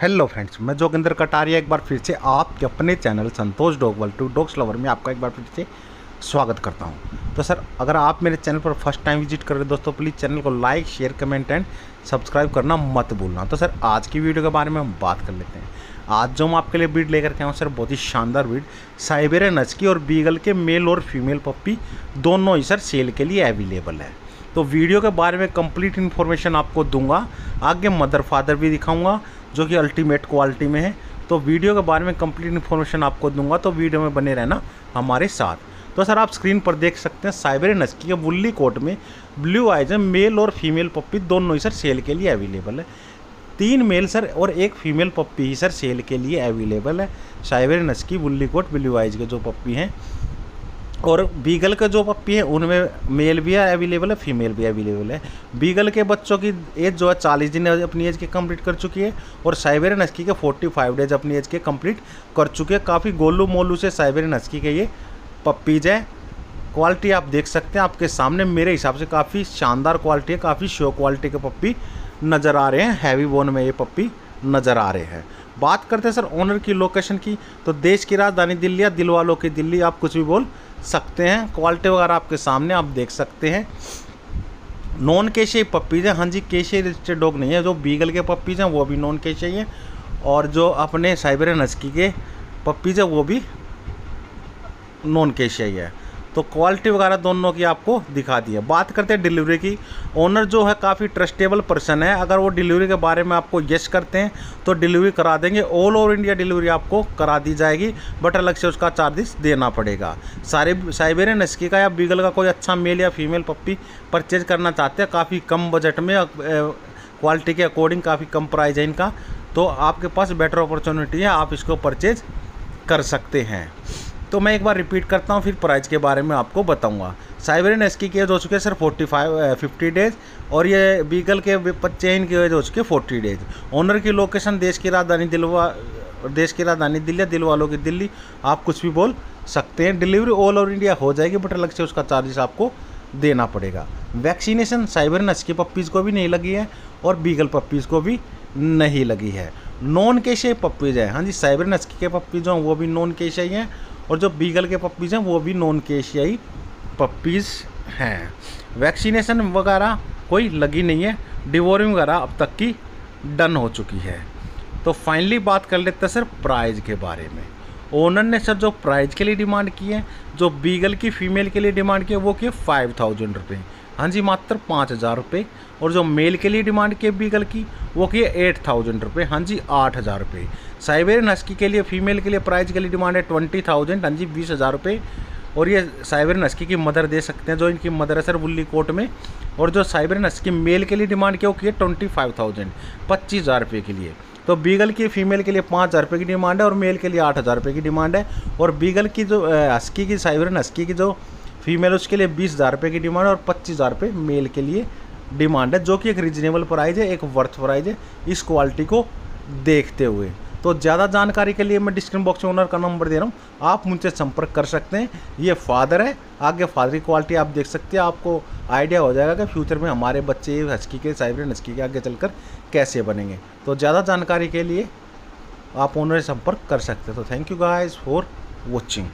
Hello friends मैं जोगिंदर कटारिया एक बार फिर से आपके अपने चैनल संतोष डॉगवल टू डॉग्स लवर में आपका एक बार फिर से स्वागत करता हूँ। तो सर, अगर आप मेरे चैनल पर फ़र्स्ट टाइम विज़िट कर रहे हैं, दोस्तों प्लीज़ चैनल को like share comment and subscribe करना मत भूलना। तो सर, आज की वीडियो के बारे में हम बात कर लेते हैं। आज जो हम आपके लिए बीड लेकर के आऊँ सर, बहुत ही शानदार बीड साइबेरियन नचकी और बीगल के मेल और फीमेल पप्पी दोनों ही, सर सेल के लिए अवेलेबल है। तो वीडियो के बारे में कंप्लीट इन्फॉर्मेशन आपको दूँगा। आगे मदर फादर भी दिखाऊँगा। जो कि अल्टीमेट क्वालिटी में है। तो वीडियो के बारे में कंप्लीट इन्फॉर्मेशन आपको दूँगा तो वीडियो में बने रहना हमारे साथ। तो सर, आप स्क्रीन पर देख सकते हैं साइबर नस्की के वुल्ली कोट में ब्लू आइज़ मेल और फीमेल पप्पी दोनों ही सर सेल के लिए अवेलेबल है। तीन मेल सर और एक फीमेल पप्पी ही सर सेल के लिए अवेलेबल है। Siberian husky woolly coat blue eyes के जो पप्पी हैं। और बीगल का जो पप्पी है, उनमें मेल भी है अवेलेबल है फीमेल भी अवेलेबल है। बीगल के बच्चों की एज जो है, चालीस दिन अपनी एज के कंप्लीट कर चुकी है और साइबर नस्की के फोर्टी फाइव डेज़ अपनी एज के कंप्लीट कर चुके हैं। काफ़ी गोलू मोलू से साइबर नस्की के ये पप्पीज है। क्वालिटी आप देख सकते हैं, आपके सामने मेरे हिसाब से काफ़ी शानदार क्वालिटी है, काफ़ी शो क्वालिटी के पप्पी नज़र आ रहे हैं। हैवी बोन में ये पप्पी नज़र आ रहे हैं। बात करते हैं सर ओनर की लोकेशन की। तो देश की राजधानी दिल्ली या दिल वालों की दिल्ली, आप कुछ भी बोल सकते हैं। क्वालिटी वगैरह आपके सामने आप देख सकते हैं। नॉन केशे पप्पीज़ हैं। हाँ जी केशे रजिस्टर्ड डॉग नहीं है। जो बीगल के पप्पीज़ हैं, वो भी नॉन केशे ही। और जो अपने साइबर नस्की के पप्पीज़ हैं, वो भी नॉन केशे ही है। तो क्वालिटी वगैरह दोनों की आपको दिखा दी है। बात करते हैं डिलीवरी की। ओनर जो है काफ़ी ट्रस्टेबल पर्सन है। अगर वो डिलीवरी के बारे में आपको यस करते हैं तो डिलीवरी करा देंगे। ऑल ओवर इंडिया डिलीवरी आपको करा दी जाएगी। बट अलग से उसका चार्जेस देना पड़ेगा। सारे साइबेरियन नस्की का या बीगल का कोई अच्छा मेल या फीमेल पप्पी परचेज करना चाहते हैं, काफ़ी कम बजट में क्वालिटी के अकॉर्डिंग काफ़ी कम प्राइस है इनका। तो आपके पास बेटर अपॉर्चुनिटी है, आप इसको परचेज कर सकते हैं। तो मैं एक बार रिपीट करता हूँ, फिर प्राइस के बारे में आपको बताऊँगा। साइबरिन एस की एज हो चुके हैं sir forty five fifty days और ये बीगल के बच्चे की एज हो चुकी है फोर्टी डेज़ ओनर की लोकेशन देश की राजधानी दिलवा, देश की राजधानी दिल्ली दिल वालों की दिल्ली। आप कुछ भी बोल सकते हैं। डिलीवरी ऑल ओवर इंडिया हो जाएगी, बट अलग से उसका चार्जेस आपको देना पड़ेगा। वैक्सीनेशन साइबर नस की पप्पीज़ को भी नहीं लगी है, और बीगल पप्पीज़ को भी नहीं लगी है। नॉन केशे पप्पीज़ है। हाँ जी, साइबर नस्की के पप्पीज़ हैं, वो भी नॉन केशे ही हैं। और जो बीगल के पप्पीज़ हैं, वो भी नॉन केशियाई पप्पीज़ हैं वैक्सीनेशन वगैरह कोई लगी नहीं है। डिवोरिंग वगैरह अब तक की डन हो चुकी है। तो फाइनली बात कर लेते हैं सर प्राइज़ के बारे में। ओनर ने सर जो प्राइज़ के लिए डिमांड की है, जो बीगल की फ़ीमेल के लिए डिमांड की है, वो किए फाइव थाउज़ेंड रुपये हाँ जी, मात्र पाँच हज़ार रुपये और जो मेल के लिए डिमांड की बीगल की, वो की है एट थाउज़ेंड रुपये हाँ जी, आठ हज़ार रुपये साइबेरियन हस्की के लिए, फीमेल के लिए प्राइस के लिए डिमांड है ट्वेंटी थाउज़ेंड। हाँ जी, बीस हज़ार रुपये और ये साइबेरियन हस्की की मदर दे सकते हैं, जो इनकी मदर है सर बुल्ली कोट में। और जो साइबेरियन हस्की मेल के लिए डिमांड किया वो की है ट्वेंटी फाइव थाउज़ेंड, पच्चीस हज़ार रुपये के लिए। तो बीगल की, फीमेल के लिए पाँच हज़ार रुपये की डिमांड है और मेल के लिए आठ हज़ार रुपये की डिमांड है। और बीगल की जो हस्की की साइबेरियन हस्की की जो फीमेल, उसके लिए बीस हज़ार रुपये की डिमांड है और पच्चीस हज़ार रुपये मेल के लिए डिमांड है, जो कि एक रीजनेबल प्राइज है, एक वर्थ प्राइज है इस क्वालिटी को देखते हुए। तो ज़्यादा जानकारी के लिए मैं डिस्क्रिप्शन बॉक्स में ओनर का नंबर दे रहा हूँ। आप मुझसे संपर्क कर सकते हैं। ये फादर है, आगे फादर की क्वालिटी आप देख सकते हैं। आपको आइडिया हो जाएगा कि फ्यूचर में हमारे बच्चे हस्की के साइबर हस्की के आगे चलकर कैसे बनेंगे। तो ज़्यादा जानकारी के लिए आप ओनर से संपर्क कर सकते हैं। तो thank you guys for watching